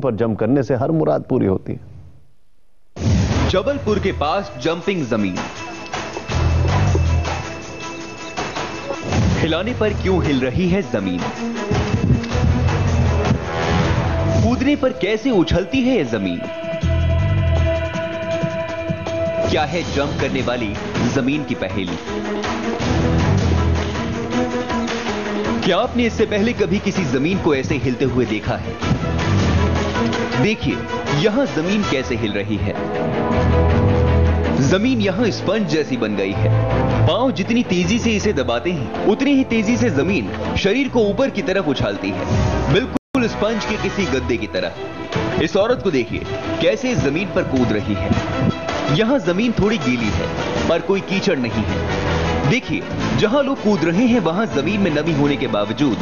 पर जंप करने से हर मुराद पूरी होती है। जबलपुर के पास जंपिंग ज़मीन। हिलाने पर क्यों हिल रही है ज़मीन? कूदने पर कैसे उछलती है यह ज़मीन? क्या है जंप करने वाली ज़मीन की पहेली? क्या आपने इससे पहले कभी किसी ज़मीन को ऐसे हिलते हुए देखा है? देखिए, यहाँ ज़मीन कैसे हिल रही है? ज़मीन यहाँ स्पंज जैसी बन गई है। पाँव जितनी तेज़ी से इसे दबाते हैं, उतनी ही तेज़ी से ज़मीन शरीर को ऊपर की तरफ़ उछालती है। बिल्कुल स्पंज के किसी गद्दे की तरह। इस औरत को देखिए, कैसे ज़मीन पर कूद रही है। यहाँ ज़मीन थोड़ी गीली है, पर कोई कीचड़ नहीं है। देखिए, जहाँ लोग कूद रहे हैं, वहाँ ज़मीन में नमी होने के बावजूद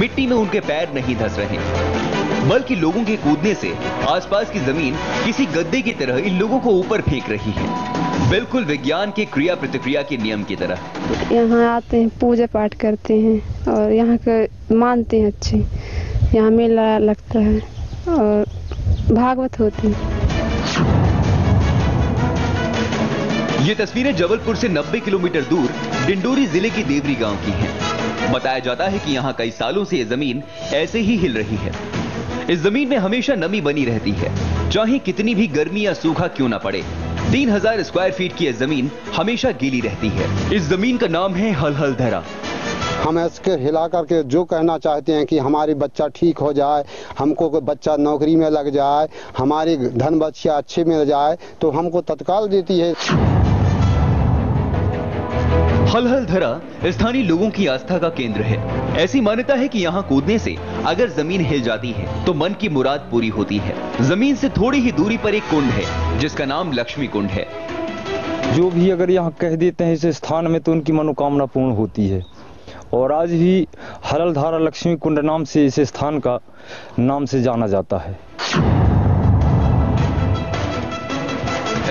मिट्टी में उनके पैर नहीं धस रहे। बल्कि लोगों के कूदने से आसपास की ज़मीन किसी गद्दे की तरह इन लोगों को ऊपर फेंक रही है। बिल्कुल विज्ञान के क्रिया प्रतिक्रिया के नियम की तरह। यहाँ आते हैं पूजा पाठ करते हैं और यहाँ के मानते हैं अच्छे। यहाँ मेला लगता है और भागवत होती है। ये तस्वीरें जबलपुर से 90 किलोमीटर दूर डिंडोरी ज़िले की देवरी गाँव की हैं। बताया जाता है कि यहाँ कई सालों से ये ज़मीन ऐसे ही हिल रही है। इस ज़मीन में हमेशा नमी बनी रहती है। चाहे कितनी भी गर्मी या सूखा क्यों ना पड़े 3000 स्क्वायर फीट की यह ज़मीन हमेशा गीली रहती है। इस ज़मीन का नाम है हलहल धरा हम इसके हिला करके जो कहना चाहते हैं कि हमारी बच्चा ठीक हो जाए, हमको कोई बच्चा नौकरी में लग जाए, हमारी धन बच्चिया अच्छे मिल जाए तो हमको तत्काल देती है। हलहल धरा स्थानीय लोगों की आस्था का केंद्र है। ऐसी मान्यता है कि यहाँ कूदने से अगर ज़मीन हिल जाती है तो मन की मुराद पूरी होती है। ज़मीन से थोड़ी ही दूरी पर एक कुंड है जिसका नाम लक्ष्मी कुंड है। जो भी अगर यहाँ कह देते हैं इस स्थान में तो उनकी मनोकामना पूर्ण होती है। और आज भी हरलधारा लक्ष्मी कुंड नाम से इस स्थान का नाम से जाना जाता है।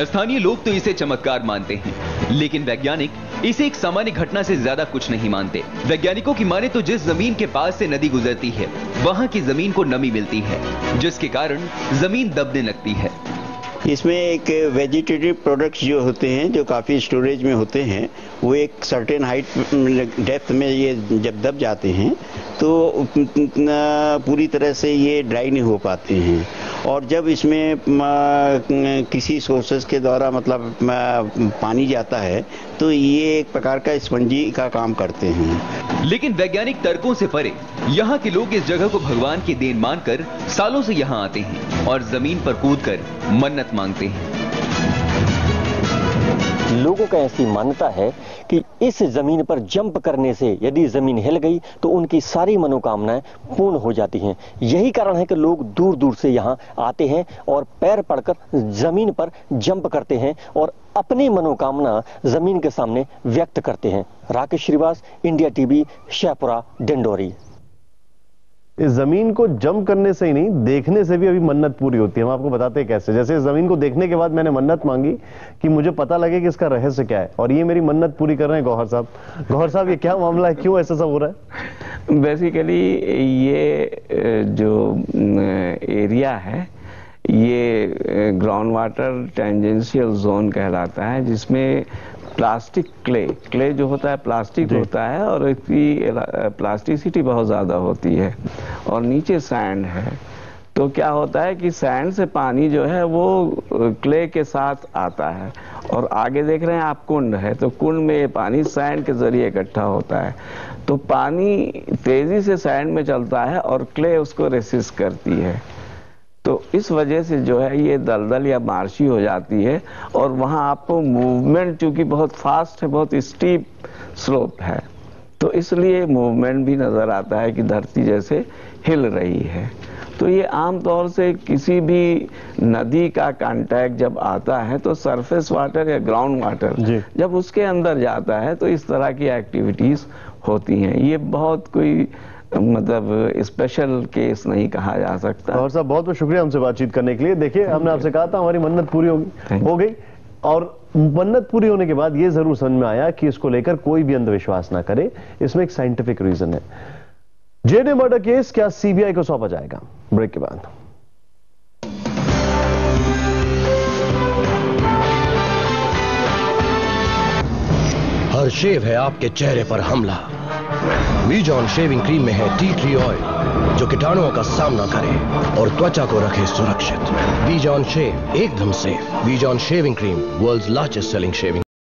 स्थानीय लोग तो इसे चमत्कार मानते हैं लेकिन वैज्ञानिक इसे एक सामान्य घटना से ज़्यादा कुछ नहीं मानते। वैज्ञानिकों की माने तो जिस ज़मीन के पास से नदी गुजरती है, वहाँ की ज़मीन को नमी मिलती है, जिसके कारण ज़मीन दबने लगती है। इसमें एक वेजिटेटिव प्रोडक्ट्स जो होते हैं, जो काफ़ी स्टोरेज में होते हैं, वो एक सर्टेन हाइट डेप्थ में ये जब दब जाते हैं तो पूरी तरह से ये ड्राई नहीं हो पाते हैं। और जब इसमें किसी सोर्सेज के द्वारा मतलब पानी जाता है तो ये एक प्रकार का स्पंजी का काम करते हैं। लेकिन वैज्ञानिक तर्कों से परे, यहाँ के लोग इस जगह को भगवान की देन मानकर सालों से यहाँ आते हैं और ज़मीन पर कूद कर मन्नत मांगते हैं। लोगों का ऐसी मान्यता है कि इस ज़मीन पर जंप करने से यदि ज़मीन हिल गई तो उनकी सारी मनोकामनाएँ पूर्ण हो जाती हैं। यही कारण है कि लोग दूर दूर से यहाँ आते हैं और पैर पड़कर ज़मीन पर जंप करते हैं और अपनी मनोकामना ज़मीन के सामने व्यक्त करते हैं। Rakesh Shrivas India TV Shahpura Dindori. इस ज़मीन को जम करने से ही नहीं देखने से भी अभी मन्नत पूरी होती है। हम आपको बताते हैं कैसे। जैसे इस ज़मीन को देखने के बाद मैंने मन्नत मांगी कि मुझे पता लगे कि इसका रहस्य क्या है। और ये मेरी मन्नत पूरी कर रहे हैं गौहर साहब। गौहर साहब ये क्या मामला है? क्यों ऐसा सब हो रहा है? बेसिकली ये जो एरिया है ये ग्राउंड वाटर टेंजेंशियल जोन कहलाता है जिसमें प्लास्टिक क्ले क्ले जो होता है प्लास्टिक होता है और इसकी प्लास्टिसिटी बहुत ज़्यादा होती है। और नीचे सैंड है। तो क्या होता है कि सैंड से पानी जो है वो क्ले के साथ आता है। और आगे देख रहे हैं आप कुंड है तो कुंड में ये पानी सैंड के ज़रिए इकट्ठा होता है। तो पानी तेज़ी से सैंड में चलता है और क्ले उसको रेसिस्ट करती है। तो इस वजह से जो है ये दलदल या मार्शी हो जाती है और वहाँ आपको मूवमेंट चूँकि बहुत फास्ट है, बहुत स्टीप स्लोप है। तो इसलिए मूवमेंट भी नज़र आता है कि धरती जैसे हिल रही है। तो ये आम तौर से किसी भी नदी का कांटेक्ट जब आता है तो सरफेस वाटर या ग्राउंड वाटर जब उसके अंदर जाता है तो इस तरह की एक्टिविटीज़ होती हैं। ये बहुत कोई मतलब स्पेशल केस नहीं कहा जा सकता। और साहब बहुत बहुत शुक्रिया हमसे बातचीत करने के लिए। देखिए हमने आपसे कहा था हमारी मन्नत पूरी होगी हो गई। और मन्नत पूरी होने के बाद यह ज़रूर समझ में आया कि इसको लेकर कोई भी अंधविश्वास ना करे। इसमें एक साइंटिफिक रीजन है। जेडे मर्डर केस क्या सीबीआई को सौंपा जाएगा? ब्रेक के बाद। हर शेव है आपके चेहरे पर हमला। वीजॉन शेविंग क्रीम में है टी ट्री ऑयल जो कीटाणुओं का सामना करे और त्वचा को रखे सुरक्षित। वीजॉन शेव एकदम safe Vijohn shaving cream world largest selling shaving